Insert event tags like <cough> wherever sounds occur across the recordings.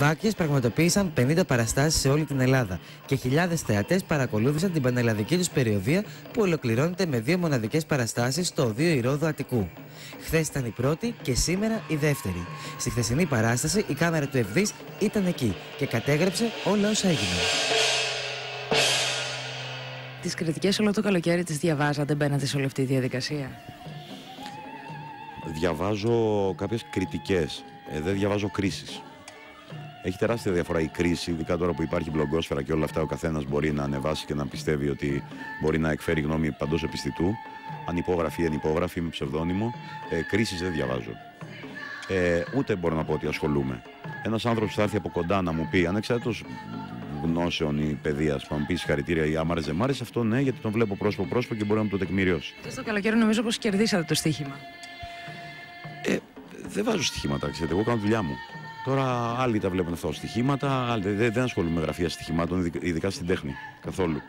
Βάκιες πραγματοποίησαν 50 παραστάσεις σε όλη την Ελλάδα και χιλιάδες θεατές παρακολούθησαν την πανελλαδική τους περιοδία που ολοκληρώνεται με δύο μοναδικές παραστάσεις στο Οδείο Ηρόδου Αττικού. Χθες ήταν η πρώτη και σήμερα η δεύτερη. Στη χθεσινή παράσταση η κάμερα του Ευδής ήταν εκεί και κατέγραψε όλα όσα έγιναν. Τις κριτικές όλο το καλοκαίρι τις διαβάζατε, μπαίνατε σε όλη αυτή τη διαδικασία; Διαβάζω κάποιες κριτικές, ε, δεν διαβάζω κρίσεις. Έχει τεράστια διαφορά η κρίση, ειδικά τώρα που υπάρχει μπλογκόσφαιρα και όλα αυτά. Ο καθένας μπορεί να ανεβάσει και να πιστεύει ότι μπορεί να εκφέρει γνώμη παντός επιστητού. Ανυπόγραφη ή ανυπόγραφη, με ψευδόνυμο. Ε, Κρίσεις δεν διαβάζω. Ε, ούτε μπορώ να πω ότι ασχολούμαι. Ένας άνθρωπος που θα έρθει από κοντά να μου πει, ανεξάρτητος γνώσεων ή παιδείας, που μου πει συγχαρητήρια ή άμα δεν μ' άρεσε, αυτό ναι, γιατί τον βλέπω πρόσωπο-πρόσωπο και μπορεί να μου το τεκμηριώσει. Και στο καλοκαίρι νομίζω πως κερδίσατε το στοίχημα. Ε, δεν βάζω στοιχήματα, ξέρετε. Εγώ κάνω τη δουλειά μου. Τώρα άλλοι τα βλέπουν αυτά ως στοιχήματα, άλλοι δεν, δεν ασχολούμαι με γραφεία στοιχημάτων, ειδικά στην τέχνη καθόλου.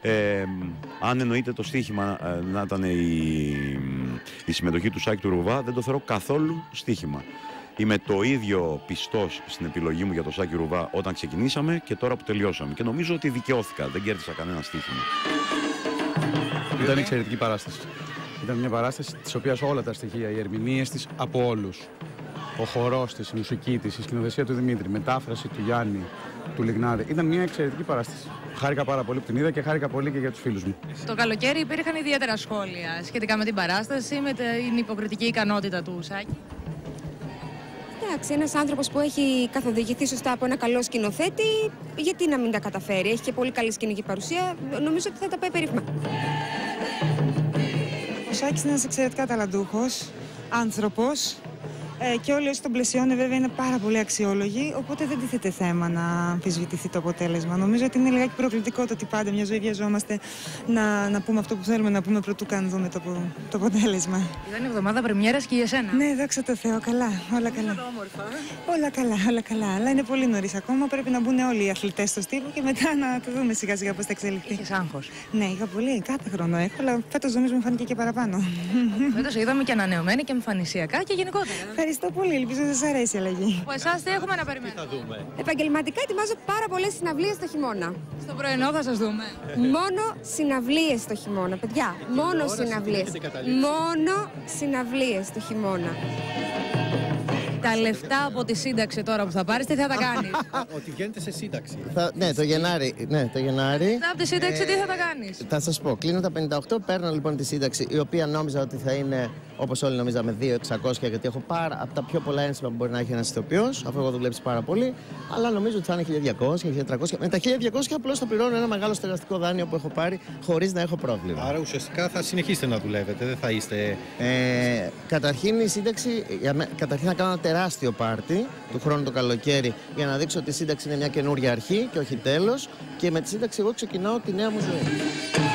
Ε, αν εννοείται το στοίχημα ε, να ήταν η, η συμμετοχή του Σάκη του Ρουβά, δεν το θεωρώ καθόλου στοίχημα. Είμαι το ίδιο πιστός στην επιλογή μου για το Σάκη Ρουβά όταν ξεκινήσαμε και τώρα που τελειώσαμε. Και νομίζω ότι δικαιώθηκα, δεν κέρδισα κανένα στοίχημα. Ήταν εξαιρετική παράσταση. Ήταν μια παράσταση της οποίας όλα τα στοιχεία, οι ερμηνείες της από όλους ο χορός της, η μουσική της, η σκηνοθεσία του Δημήτρη, η μετάφραση του Γιάννη, του Λιγνάδη. Ήταν μια εξαιρετική παράσταση. Χάρηκα πάρα πολύ που την είδα και χάρηκα πολύ και για τους φίλους μου. Το καλοκαίρι υπήρχαν ιδιαίτερα σχόλια σχετικά με την παράσταση, με την υποκριτική ικανότητα του Σάκη. Εντάξει, ένας άνθρωπος που έχει καθοδηγηθεί σωστά από ένα καλό σκηνοθέτη, γιατί να μην τα καταφέρει; Έχει και πολύ καλή σκηνική παρουσία. Νομίζω ότι θα τα πάει περίφημα. Ο Σάκης είναι ένας εξαιρετικά ταλαντούχος άνθρωπος. Ε, και όλοι όσοι τον πλαισιώνουν βέβαια είναι πάρα πολύ αξιόλογοι, οπότε δεν τίθεται θέμα να αμφισβητηθεί το αποτέλεσμα. Νομίζω ότι είναι λιγάκι προκλητικό το ότι πάντα μια ζωή βιαζόμαστε να, να πούμε αυτό που θέλουμε να πούμε πρωτού καν δούμε το, το αποτέλεσμα. Ήταν η εβδομάδα πρεμιέρας και για σένα. Ναι, δόξα τω Θεώ, καλά. Όλα καλά. Όλα καλά, όλα καλά. Αλλά είναι πολύ νωρίς ακόμα. Πρέπει να μπουν όλοι οι αθλητές στο στίβο και μετά να το δούμε σιγά σιγά πώς θα εξελιχθεί. Είχε άγχος. Ναι, είχα πολύ. Κάθε χρόνο έχω, αλλά φέτος νομίζω μου φάνηκε και παραπάνω. Φέτος είδαμε και ανανεωμένη και εμφανισιακά και γενικότερα. Ευχαριστώ πολύ. Ελπίζω να σας αρέσει η αλλαγή. Από εσάς τι έχουμε να περιμένουμε; Επαγγελματικά ετοιμάζω πάρα πολλές συναυλίες το χειμώνα. Στο πρωινό θα σας δούμε. Μόνο συναυλίες το χειμώνα, παιδιά. Μόνο συναυλίες. Μόνο συναυλίες το χειμώνα. Τα λεφτά από τη σύνταξη τώρα που θα πάρεις, τι θα τα κάνεις; <laughs> Ότι βγαίνετε σε σύνταξη. Θα, ναι, το Γενάρη. Ναι, το Γενάρη. Λεφτά από τη σύνταξη, τι θα τα κάνεις; Θα σας πω, κλείνω τα 58, παίρνω λοιπόν τη σύνταξη, η οποία νόμιζα ότι θα είναι όπως όλοι νομίζαμε 2.600, γιατί έχω πάρα από τα πιο πολλά ένσημα που μπορεί να έχει ένας ηθοποιός, αφού έχω δουλέψει πάρα πολύ. Αλλά νομίζω ότι θα είναι 1.200, 1.300. Με τα 1.200 απλώς θα πληρώνω ένα μεγάλο στεγαστικό δάνειο που έχω πάρει χωρίς να έχω πρόβλημα. Άρα ουσιαστικά θα συνεχίσετε να δουλεύετε, δεν θα είστε. Ε, καταρχήν η σύνταξη, για με, καταρχήν θα κάνω ένα τεράστιο πάρτι του χρόνου το καλοκαίρι για να δείξω ότι η σύνταξη είναι μια καινούρια αρχή και όχι τέλος. Και με τη σύνταξη εγώ ξεκινάω τη νέα μου ζωή.